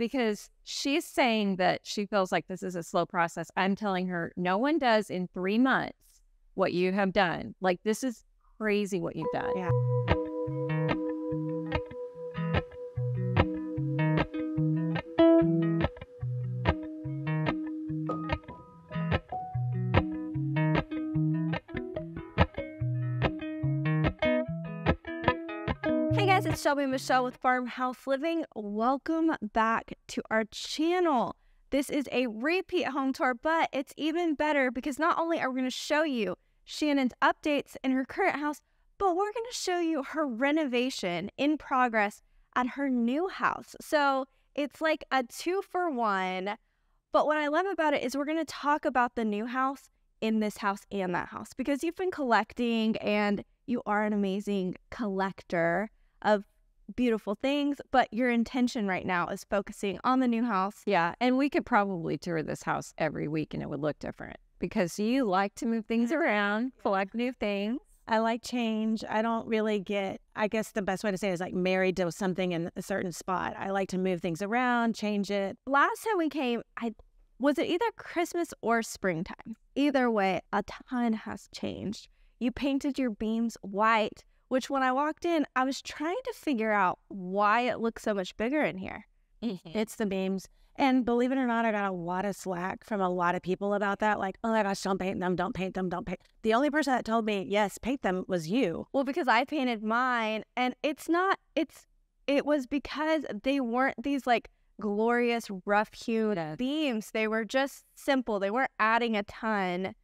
because she's saying that she feels like this is a slow process. I'm telling her no one does in three months what you have done. Like this is crazy what you've done. Yeah. Shelby Michelle with Farmhouse Living. Welcome back to our channel. This is a repeat home tour, but it's even better because not only are we going to show you Shannon's updates in her current house, but we're going to show you her renovation in progress at her new house. So it's like a two for one. But what I love about it is we're going to talk about the new house in this house and that house because you've been collecting and you are an amazing collector of beautiful things, but your intention right now is focusing on the new house. Yeah. And we could probably tour this house every week and it would look different because you like to move things around, collect new things. I like change. I don't really get, I guess the best way to say it is like married to something in a certain spot. I like to move things around, change it. Last time we came, I was it either Christmas or springtime? Either way, a ton has changed. You painted your beams white, which when I walked in, I was trying to figure out why it looks so much bigger in here. Mm-hmm. It's the beams. And believe it or not, I got a lot of slack from a lot of people about that. Like, oh my gosh, don't paint them, don't paint them, don't paint. The only person that told me, yes, paint them was you. Well, because I painted mine and it's not it's it was because they weren't these like glorious rough hewn Yes. beams. They were just simple. They weren't adding a ton.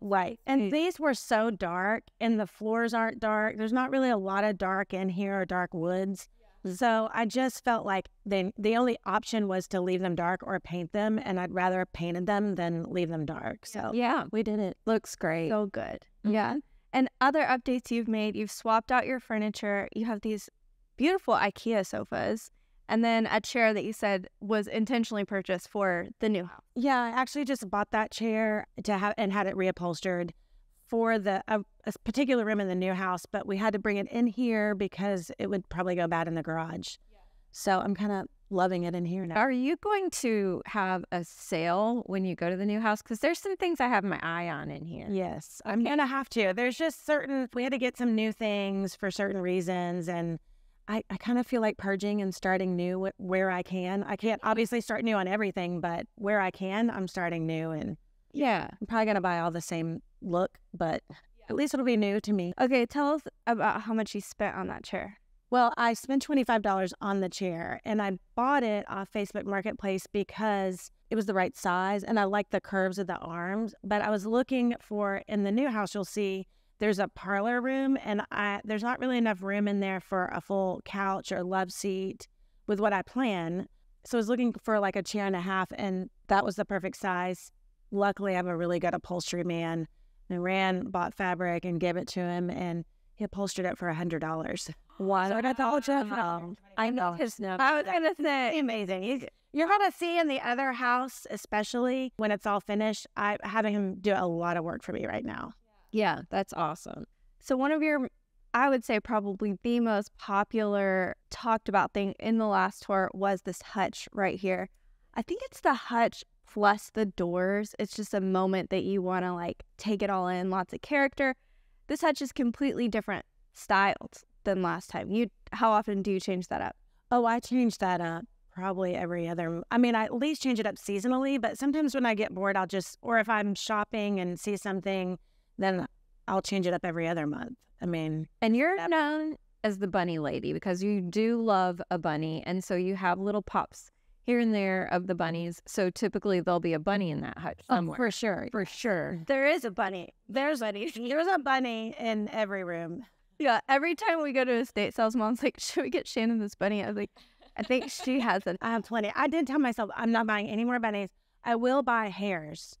Right. And Mm. these were so dark, and the floors aren't dark. There's not really a lot of dark in here or dark woods. So I just felt like then the only option was to leave them dark or paint them, and I'd rather have painted them than leave them dark. So Yeah, we did it. Looks great. So good. yeah. And other updates you've made, you've swapped out your furniture. You have these beautiful IKEA sofas and then a chair that you said was intentionally purchased for the new house. yeah, I actually just bought that chair to have and had it reupholstered for the a, a particular room in the new house, but we had to bring it in here because it would probably go bad in the garage. So I'm kind of loving it in here now. Are you going to have a sale when you go to the new house? Because there's some things I have my eye on in here. Yes, I'm gonna have to. There's just certain we had to get some new things for certain reasons, and I, I kind of feel like purging and starting new where I can. I can't obviously start new on everything, but where I can, I'm starting new, and Yeah. I'm probably gonna buy all the same look, but at least it'll be new to me. Okay, tell us about how much you spent on that chair. Well, I spent twenty five dollars on the chair, and I bought it off Facebook Marketplace because it was the right size, and I like the curves of the arms. But I was looking for in the new house, you'll see there's a parlor room, and I there's not really enough room in there for a full couch or love seat with what I plan. So I was looking for like a chair and a half, and that was the perfect size. Luckily, I'm a really good upholstery man. And ran, bought fabric, and gave it to him, and he upholstered it for a hundred dollars. Wow. So I got the whole job. I know his number. I was gonna say amazing. He's, you're gonna see in the other house, especially when it's all finished. I having him do a lot of work for me right now. Yeah, that's awesome. So one of your I would say probably the most popular talked about thing in the last tour was this hutch right here. I think it's the hutch plus the doors. It's just a moment that you want to like take it all in, lots of character. This hutch is completely different styled than last time. You how often do you change that up? Oh, I change that up probably every other. I mean, I at least change it up seasonally, but sometimes when I get bored, I'll just or if I'm shopping and see something, then I'll change it up every other month. I mean, And you're Yep. known as the bunny lady because you do love a bunny. And so you have little pops here and there of the bunnies. So typically there'll be a bunny in that hutch oh, somewhere. for sure. for sure. There is a bunny. There's there's a bunny in every room. Yeah, every time we go to estate sales, mom's like, "Should we get Shannon this bunny?" I was like, "I think she has it." I have plenty. I did tell myself I'm not buying any more bunnies. I will buy hares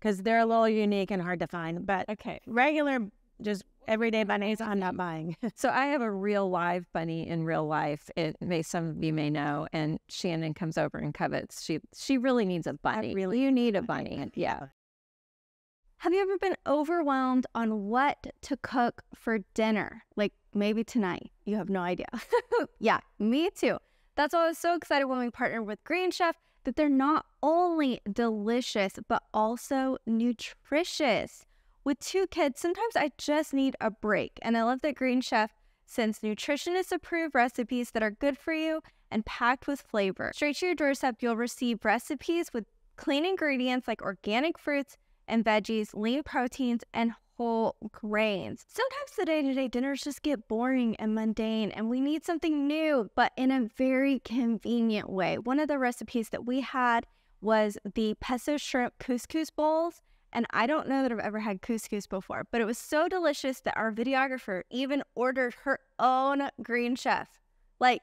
because they're a little unique and hard to find. But Okay. regular, just everyday bunnies, I'm not buying. So I have a real live bunny in real life. It may some of you may know, and Shannon comes over and covets. She she really needs a bunny. really you need a bunny. bunny. Yeah. Have you ever been overwhelmed on what to cook for dinner? Like maybe tonight. You have no idea. yeah, me too. That's why I was so excited when we partnered with Green Chef that they're not only delicious, but also nutritious. With two kids, sometimes I just need a break. And I love that Green Chef sends nutritionist approved recipes that are good for you and packed with flavor. Straight to your doorstep, you'll receive recipes with clean ingredients like organic fruits and veggies, lean proteins, and whole grains. Sometimes the day to day dinners just get boring and mundane, and we need something new, but in a very convenient way. One of the recipes that we had was the pesto shrimp couscous bowls. And I don't know that I've ever had couscous before, but it was so delicious that our videographer even ordered her own green chef. Like,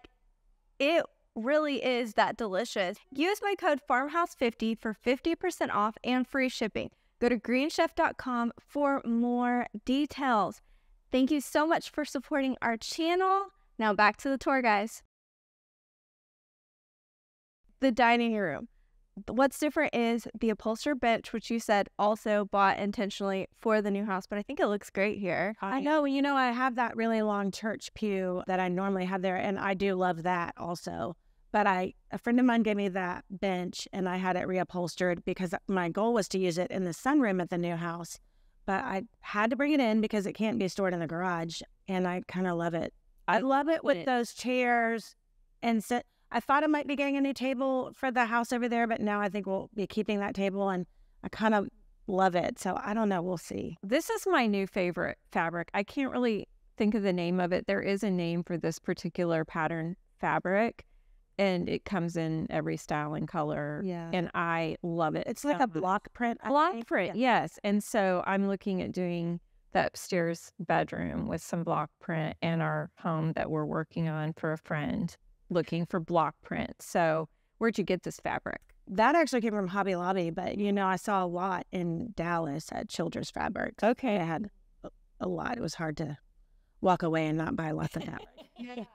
it really is that delicious. Use my code FARMHOUSE50 for 50% off and free shipping. Go to greenchef.com for more details. Thank you so much for supporting our channel. Now back to the tour, guys. The dining room. What's different is the upholstered bench, which you said also bought intentionally for the new house, but I think it looks great here. I know, you know, I have that really long church pew that I normally have there, and I do love that also. But I, a friend of mine gave me that bench, and I had it reupholstered because my goal was to use it in the sunroom at the new house. But I had to bring it in because it can't be stored in the garage, and I kind of love it. I love it with those chairs and sit. I thought I might be getting a new table for the house over there, but now I think we'll be keeping that table, and I kind of love it. So I don't know. We'll see. This is my new favorite fabric. I can't really think of the name of it. There is a name for this particular pattern fabric, and it comes in every style and color. Yeah. And I love it. It's like a um, block print. I block think. print, Yeah. yes. And so I'm looking at doing the upstairs bedroom with some block print and our home that we're working on for a friend looking for block print. So where'd you get this fabric? That actually came from Hobby Lobby, but you know, I saw a lot in Dallas at Children's Fabrics. Okay. I had a- lot. It was hard to walk away and not buy lots of fabric.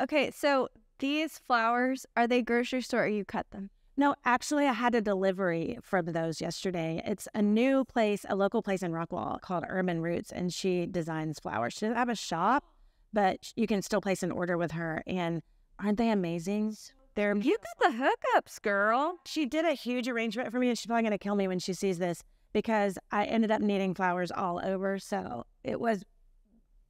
Okay, so these flowers, are they grocery store or you cut them? No, actually, I had a delivery from those yesterday. It's a new place, a local place in Rockwall called Urban Roots, and she designs flowers. She doesn't have a shop, but you can still place an order with her. And aren't they amazing? They're You got the hookups, girl. she did a huge arrangement for me, and she's probably gonna kill me when she sees this because I ended up needing flowers all over. So it was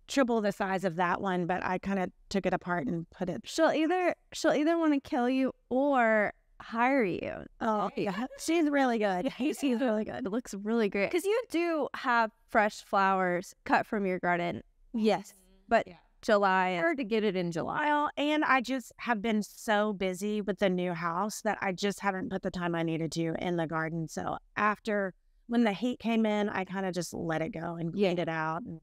triple the size of that one, but I kind of took it apart and put it. She'll either she'll either want to kill you or hire you. Oh, yeah, she's really good. She's really good. It looks really great because you do have fresh flowers cut from your garden. Yes. Mm, but Yeah. July. Hard to get it in July. Well, and I just have been so busy with the new house that I just haven't put the time I needed to in the garden. So after when the heat came in, I kind of just let it go and Yeah. cleaned it out. And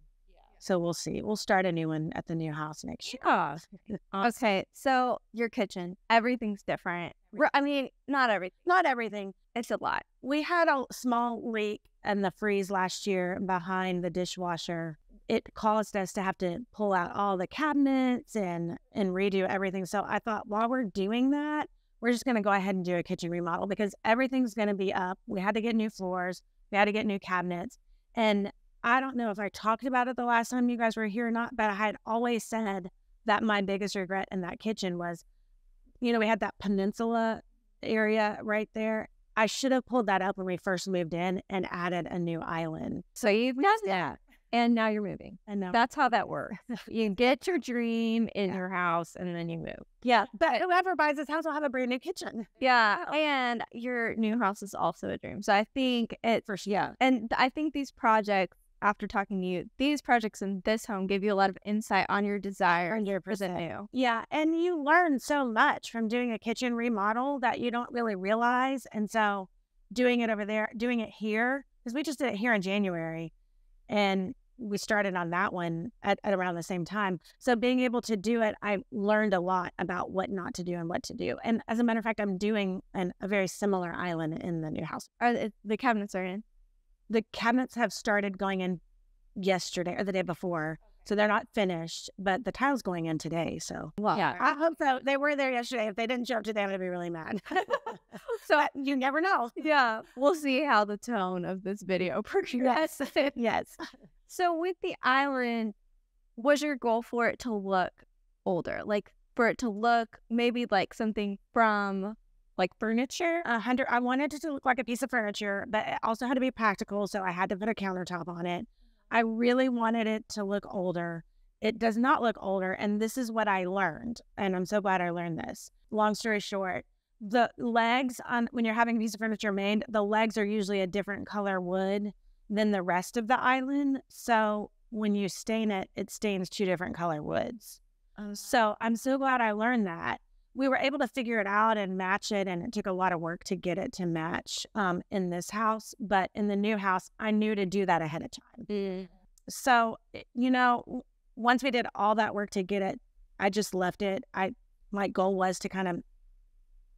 So we'll see. We'll start a new one at the new house next year. Yeah. Uh, okay, so your kitchen, everything's different. I mean, not everything. Not everything. It's a lot. We had a small leak in the freeze last year behind the dishwasher. It caused us to have to pull out all the cabinets and and redo everything. So I thought while we're doing that, we're just going to go ahead and do a kitchen remodel because everything's going to be up. We had to get new floors, we had to get new cabinets, and I don't know if I talked about it the last time you guys were here or not, but I had always said that my biggest regret in that kitchen was, you know, we had that peninsula area right there. I should have pulled that up when we first moved in and added a new island. So you've done that. And now you're moving. And now, That's how that works. You get your dream in Yeah. your house and then you move. yeah, but whoever buys this house will have a brand new kitchen. Yeah, oh. and your new house is also a dream. So I think it's For sure. Yeah. and I think these projects, after talking to you, these projects in this home give you a lot of insight on your desire for the 100%. new. Yeah. And you learn so much from doing a kitchen remodel that you don't really realize. And so doing it over there, doing it here, because we just did it here in January and we started on that one at, at around the same time. So being able to do it, I learned a lot about what not to do and what to do. And as a matter of fact, I'm doing an, a very similar island in the new house. Or the, the cabinets are in. The cabinets have started going in yesterday or the day before. So they're not finished, but the tile's going in today. So Well, Yeah. I hope so. They were there yesterday. If they didn't show up today, I'm gonna be really mad. so you never know. yeah, we'll see how the tone of this video progresses. Yes. So with the island, was your goal for it to look older? Like for it to look maybe like something from Like furniture? a hundred. I wanted it to look like a piece of furniture, but it also had to be practical, so I had to put a countertop on it. I really wanted it to look older. It does not look older, and this is what I learned, and I'm so glad I learned this. Long story short, the legs on when you're having a piece of furniture made, the legs are usually a different color wood than the rest of the island. So when you stain it, it stains two different color woods. Oh, so I'm so glad I learned that. We were able to figure it out and match it, and it took a lot of work to get it to match um, in this house. But in the new house, I knew to do that ahead of time. So, you know, once we did all that work to get it, I just left it. I my goal was to kind of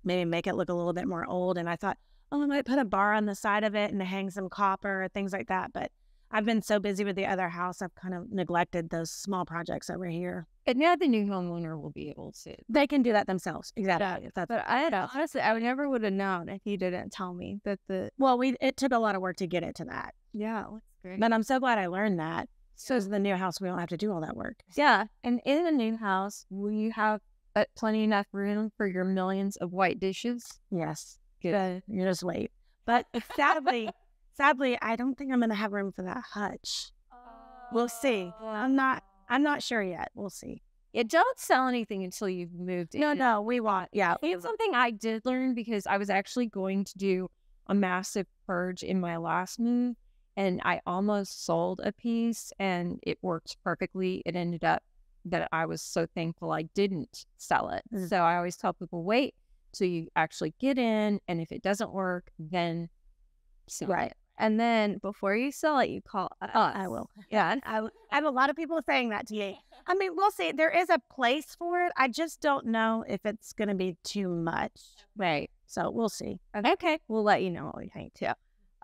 maybe make it look a little bit more old, and I thought, oh, I might put a bar on the side of it and hang some copper, things like that. But I've been so busy with the other house, I've kind of neglected those small projects over here. And now the new homeowner will be able to. They can do that themselves. Exactly. If that's But I had honestly, I never would have known if you didn't tell me that the well, we it took a lot of work to get it to that, yeah, it looks great. but I'm so glad I learned that. So the new house, we don't have to do all that work. Yeah. And in the new house, will you have uh, plenty enough room for your millions of white dishes? Yes. Good. You just wait. But sadly, sadly, I don't think I'm going to have room for that hutch. We'll see. I'm not. I'm not sure yet. We'll see. Yeah, don't sell anything until you've moved in. No, no, we want. Yeah, It's something I did learn because I was actually going to do a massive purge in my last move and I almost sold a piece and it worked perfectly. It ended up that I was so thankful I didn't sell it. Mm. So I always tell people wait till you actually get in and if it doesn't work, then sell right. it. And then before you sell it, you call us. I will. Yeah, I, I, have a lot of people saying that to me. I mean, we'll see. There is a place for it. I just don't know if it's going to be too much. Right. So we'll see. Okay, we'll let you know what we think too.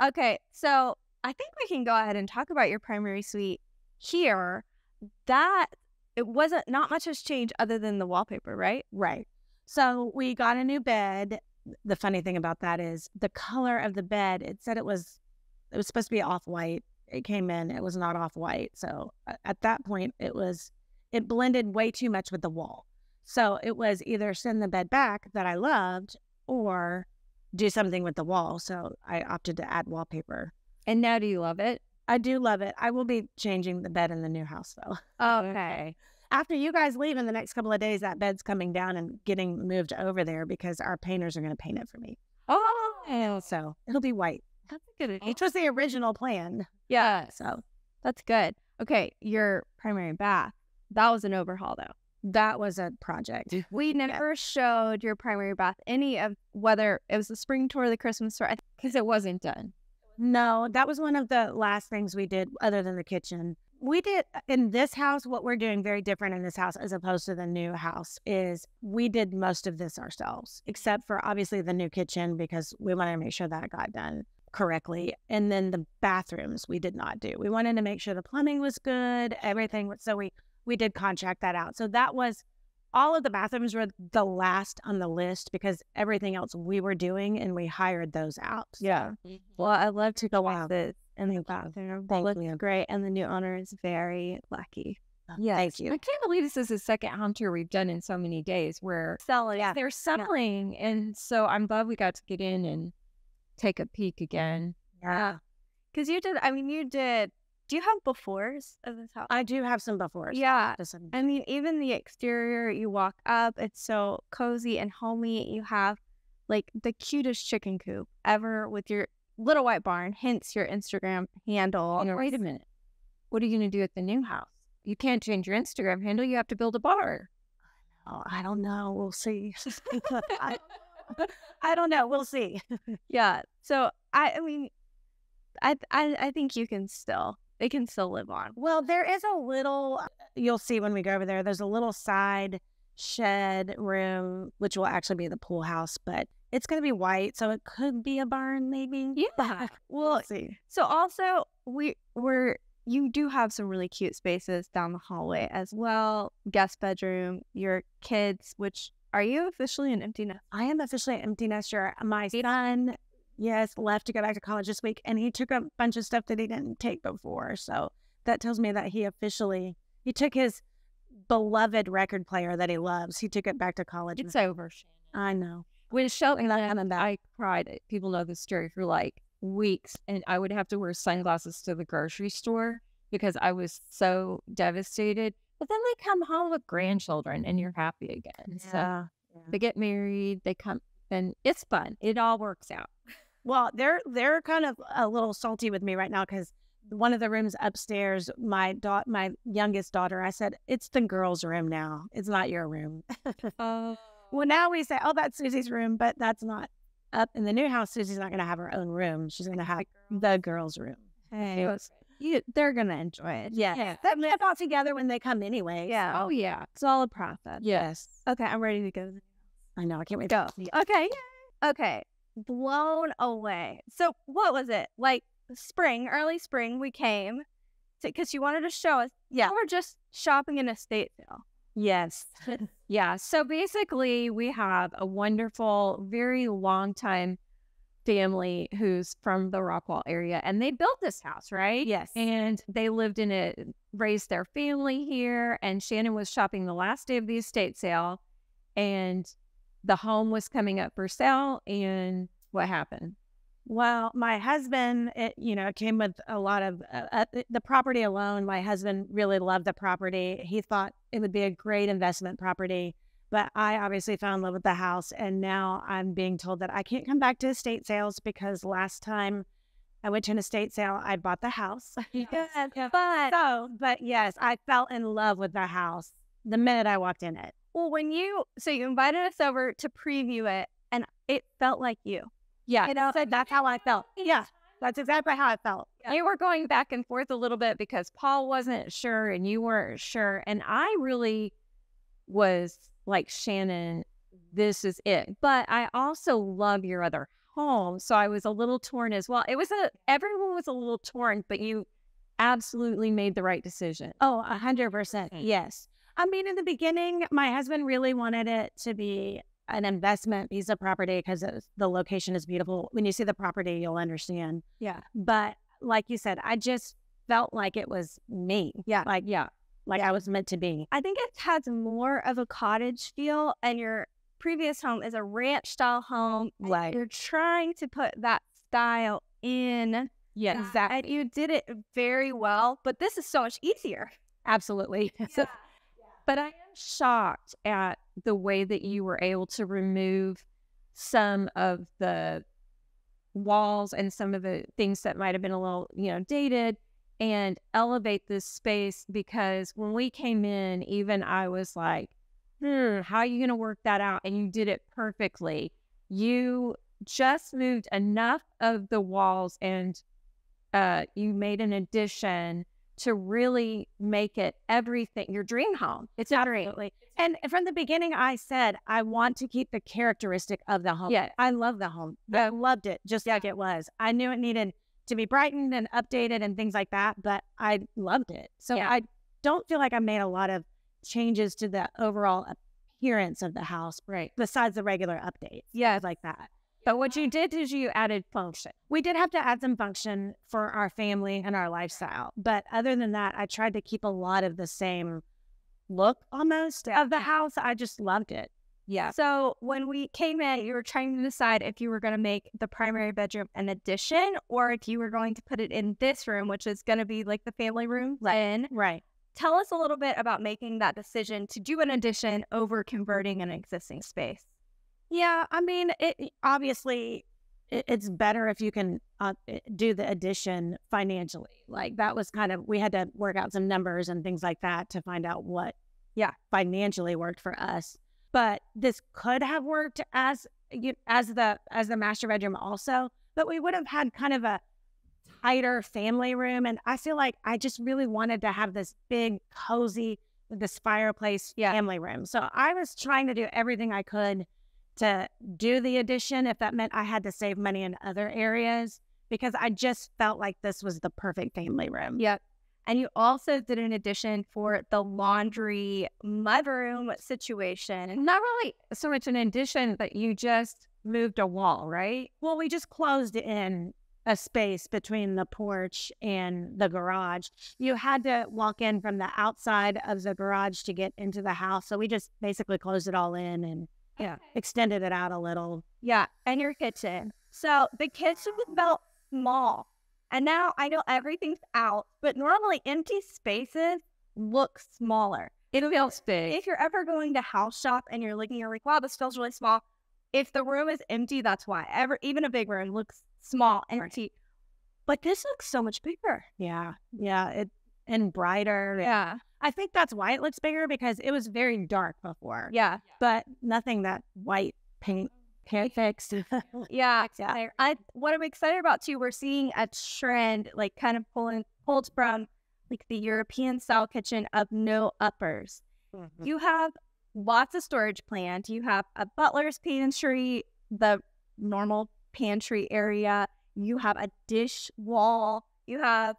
Okay, so I think we can go ahead and talk about your primary suite here. That it wasn't not much has changed other than the wallpaper, right? Right. So we got a new bed. The funny thing about that is the color of the bed. It said it was it was supposed to be off white. It came in. It was not off white. So at that point, it was it blended way too much with the wall. So it was either send the bed back that I loved or do something with the wall. So I opted to add wallpaper. And now do you love it? I do love it. I will be changing the bed in the new house though. Okay. After you guys leave in the next couple of days, that bed's coming down and getting moved over there because our painters are going to paint it for me. Oh, So it'll be white, That's a good idea. which was the original plan. Yeah, So that's good. Okay, your primary bath. That was an overhaul though. that was a project. We never showed your primary bath any of whether it was the spring tour or the Christmas tour. Because it wasn't done. No, that was one of the last things we did other than the kitchen. We did uh, in this house, what we're doing very different in this house as opposed to the new house is we did most of this ourselves, except for obviously the new kitchen because we wanted to make sure that got done correctly. And then the bathrooms we did not do. We wanted to make sure the plumbing was good, everything. was- So we we did contract that out. So that was all of the bathrooms were the last on the list because everything else we were doing and we hired those out. Yeah. Mm-hmm. Well, I love to go Wow. out the in the bathroom. Thank Looks you. great, and the new owner is very lucky. Yeah, thank you. I can't believe this is the second home tour we've done in so many days where Selling. Yeah. they're selling. And so I'm glad we got to get in and take a peek again. Yeah. Because you did. I mean, you did. Do you have befores of this house? I do have some befores. yeah. I mean, even the exterior, you walk up, it's so cozy and homey. You have like the cutest chicken coop ever with your little white barn, hence your Instagram handle. You know, wait a minute. What are you going to do at the new house? You can't change your Instagram handle. You have to build a bar. Oh, I don't know. We'll see. I, I don't know. We'll see. Yeah. So I, I mean, I, I, I think you can still, it can still live on. Well, there is a little, uh, you'll see when we go over there, there's a little side shed room, which will actually be the pool house, but it's going to be white. So it could be a barn, maybe. Yeah. We'll Well, see. So also we we're you do have some really cute spaces down the hallway as well. Guest bedroom, your kids, which are you officially an empty nest? I am officially an empty nester. My son, yes, left to go back to college this week, and he took a bunch of stuff that he didn't take before. So that tells me that he officially he took his beloved record player that he loves. He took it back to college. It's over. I know. When Shelton Not left, coming back. I cried. People know the story for like weeks, and I would have to wear sunglasses to the grocery store because I was so devastated. But then they come home with grandchildren, and you're happy again. So Yeah. they get married, they come, and it's fun. It all works out. Well, they're they're kind of a little salty with me right now because one of the rooms upstairs, my daughter, my youngest daughter, I said it's the girls' room now. It's not your room. Oh, well, now we say, oh, that's Susie's room, but that's not up in the new house. Susie's not going to have her own room. She's going to have the girls' room. Hey, you, they're gonna enjoy it. Yeah, that live all together when they come anyway. Yeah. oh yeah, It's all a process. yes. Okay, I'm ready to go. I know. I can't wait. To go. Okay. Okay. Blown away. So what was it? Like spring, early spring, we came because you wanted to show us. Yeah. We're just shopping in a state sale. Yes. Yeah. So basically, we have a wonderful, very long time family who's from the Rockwall area, and they built this house, right? Yes. And they lived in it, raised their family here. And Shannon was shopping the last day of the estate sale, and the home was coming up for sale. And what happened? Well, my husband, it, you know, came with a lot of uh, uh, the property alone. My husband really loved the property. He thought it would be a great investment property. But I obviously fell in love with the house. And now I'm being told that I can't come back to estate sales because last time I went to an estate sale, I bought the house. Yes, but so, but yes, I fell in love with the house the minute I walked in it. well, when you so you invited us over to preview it, and it felt like you. Yeah. You know, so that's how I felt. Yeah. That's exactly how I felt. You were going back and forth a little bit because Paul wasn't sure and you weren't sure. And I really was like, Shannon, this is it. But I also love your other home. So I was a little torn as well. It was a, everyone was a little torn, but you absolutely made the right decision. Oh, a hundred percent. Mm. Yes. I mean, in the beginning, my husband really wanted it to be an investment piece of property because the location is beautiful. When you see the property, you'll understand. Yeah. But like you said, I just felt like it was me. Yeah. Like, yeah, like I was meant to be. I think it has more of a cottage feel, and your previous home is a ranch style home. Right. You're trying to put that style in. Yeah, that, And you did it very well, but this is so much easier. Absolutely. So- But I am shocked at the way that you were able to remove some of the walls and some of the things that might have been a little, you know, dated and elevate this space because when we came in, even I was like, hmm, how are you going to work that out? And you did it perfectly. You just moved enough of the walls and uh, you made an addition to really make it everything your dream home. It's a dream. And from the beginning, I said, I want to keep the characteristic of the home. Yeah. I love the home. I loved it just like it was. I knew it needed to be brightened and updated and things like that, but I loved it. So Yeah. I don't feel like I made a lot of changes to the overall appearance of the house Right. besides the regular updates. Yeah. like that. But what you did is you added function. We did have to add some function for our family and our lifestyle. But other than that, I tried to keep a lot of the same look almost of the house. I just loved it. Yeah. So when we came in, you were trying to decide if you were going to make the primary bedroom an addition or if you were going to put it in this room, which is going to be like the family room. Then Right. tell us a little bit about making that decision to do an addition over converting an existing space. Yeah, I mean, it obviously it, it's better if you can uh, do the addition financially. Like that was kind of we had to work out some numbers and things like that to find out what Yeah. financially worked for us. But this could have worked as you as the as the master bedroom also, but we would have had kind of a tighter family room and I feel like I just really wanted to have this big cozy this fireplace Yeah. family room. So I was trying to do everything I could to do the addition if that meant I had to save money in other areas because I just felt like this was the perfect family room. Yep. And you also did an addition for the laundry mudroom situation. Not really so much an addition, but you just moved a wall, right? Well, we just closed in a space between the porch and the garage. You had to walk in from the outside of the garage to get into the house. So we just basically closed it all in and Yeah. extended it out a little. Yeah, and your kitchen. So the kitchen was about small. And now I know everything's out, but normally empty spaces look smaller. It feels big. If you're ever going to house shop and you're looking, you're like, wow, this feels really small. If the room is empty, that's why. Ever even a big room looks small, empty. But this looks so much bigger. Yeah. Yeah. It and brighter. Yeah. I think that's why it looks bigger because it was very dark before. Yeah. But nothing that white paint fix. Yeah. Yeah. I, what I'm excited about too, we're seeing a trend like kind of pulling pulled from like the European style kitchen of no uppers. Mm-hmm. You have lots of storage planned. You have a butler's pantry, the normal pantry area. You have a dish wall. You have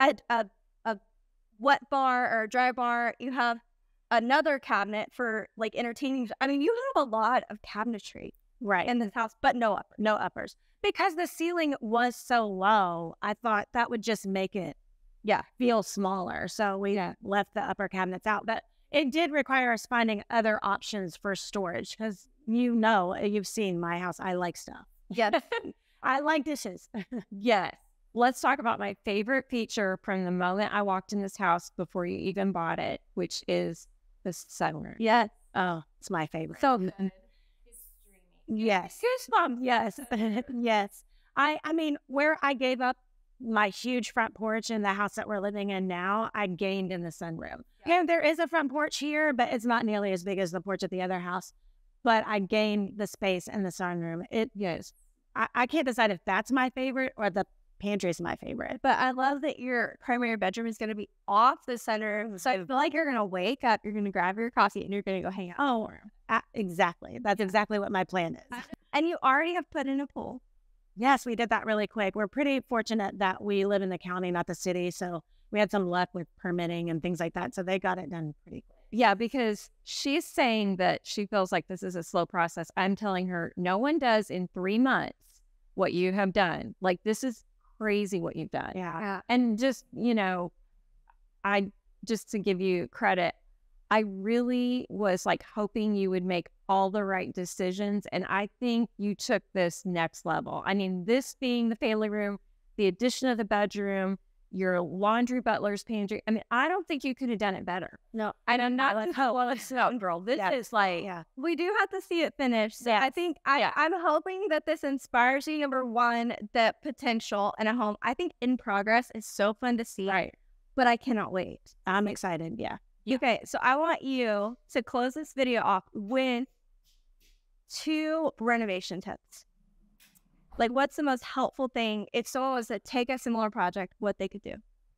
a, a, a wet bar or a dry bar. You have another cabinet for like entertaining. I mean, you have a lot of cabinetry right. in this house, but no uppers. no uppers. Because the ceiling was so low, I thought that would just make it Yeah. feel smaller. So we left the upper cabinets out. But it did require us finding other options for storage because you know, you've seen my house. I like stuff. Yeah, I like dishes. Yes. Let's talk about my favorite feature from the moment I walked in this house before you even bought it, which is the sunroom. yes. Oh, it's my favorite. So good. Yes. Goosebumps. Yes. yes. I I mean, where I gave up my huge front porch in the house that we're living in now, I gained in the sunroom. And there is a front porch here, but it's not nearly as big as the porch at the other house. But I gained the space in the sunroom. It Yes. I, I can't decide if that's my favorite or the pantry is my favorite. But I love that your primary bedroom is going to be off the center. So I mm-hmm. feel like you're going to wake up, you're going to grab your coffee, and you're going to go hang out. Oh, exactly. That's exactly what my plan is. And you already have put in a pool. Yes, we did that really quick. We're pretty fortunate that we live in the county, not the city. So we had some luck with permitting and things like that. So they got it done pretty quick. Yeah, because she's saying that she feels like this is a slow process. I'm telling her no one does in three months what you have done. Like this is crazy what you've done. Yeah. And just, you know, I just to give you credit, I really was like hoping you would make all the right decisions. And I think you took this next level. I mean, this being the family room, the addition of the bedroom, your laundry butler's pantry. I mean, I don't think you could have done it better. No. And I'm not let's hope. well, it's not, girl. This Yeah. is like Yeah. We do have to see it finished. So I think I, Yeah. I'm hoping that this inspires you. Number one, the potential in a home. I think in progress is so fun to see. right. But I cannot wait. I'm excited. Yeah. Okay, so I want you to close this video off with two renovation tips. Like, what's the most helpful thing if someone was to take a similar project, what they could do?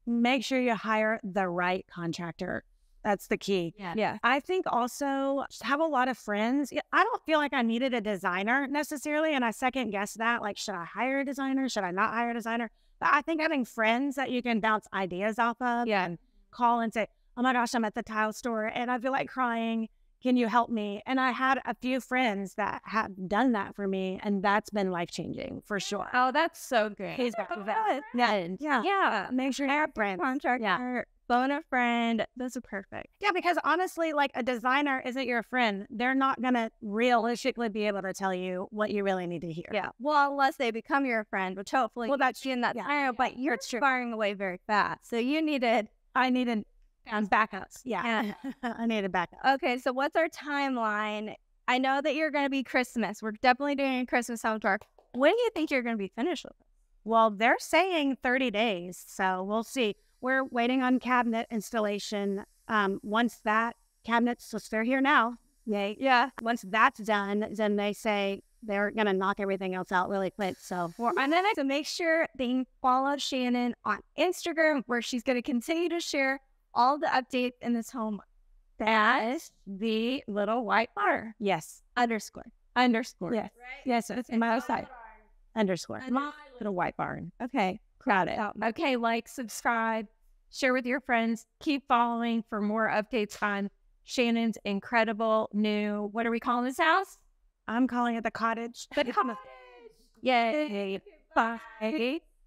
Make sure you hire the right contractor. That's the key. Yeah. Yeah. I think also just have a lot of friends. I don't feel like I needed a designer necessarily. And I second guess that. Like, should I hire a designer? Should I not hire a designer? But I think having friends that you can bounce ideas off of Yeah. and call and say, oh my gosh, I'm at the tile store and I feel like crying. Can you help me? And I had a few friends that have done that for me. And that's been life changing for sure. Oh, that's so good. He's back Oh, with that. Yeah. Yeah. Yeah. Make sure you have friends. Contractor, phone a friend. Those are perfect. Yeah, because honestly, like a designer isn't your friend. They're not going to realistically be able to tell you what you really need to hear. Yeah. Well, unless they become your friend, which hopefully Well, that's in that yeah. scenario, but you're true. firing away very fast. So you needed I needed um, backups. Yeah. I a backup. Okay, so what's our timeline? I know that you're going to be Christmas. We're definitely doing a Christmas home tour. When do you think you're going to be finished with it? Well, they're saying 30 days. So we'll see. We're waiting on cabinet installation. Um, once that cabinets, so they're here now. Yay. Yeah. Once that's done, then they say they're going to knock everything else out really quick. So Well, and then to make sure they follow Shannon on Instagram, where she's going to continue to share all the updates in this home. That's the little white barn yes, Underscore. underscore. Yes. Yes, it's in my side. underscore. My little white barn. Okay. Got it. Out. Okay, like, subscribe, share with your friends. Keep following for more updates on Shannon's incredible new. What are we calling this house? I'm calling it the cottage. The cottage. Yay! Bye.